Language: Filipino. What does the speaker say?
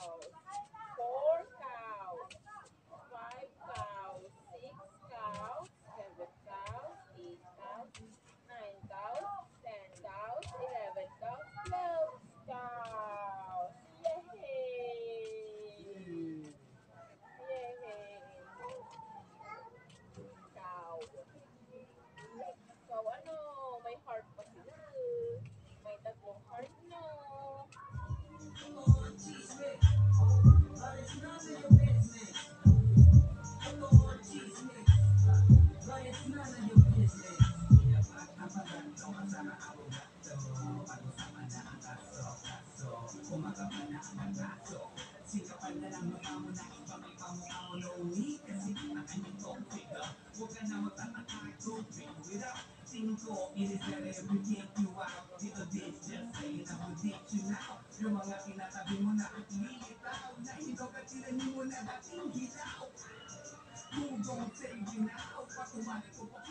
Wow. Sikapan na lang magpamo na iba may pamukha mo na uwi Kasi kinakan yung topic ah Huwag ka na magtatakay topic without Cinco, inisere we take you. out Dito din, just say na we take you now Yung mo na Lilitaw na ito ka tinanin na Dating gilaw Who gon' take you now ko pa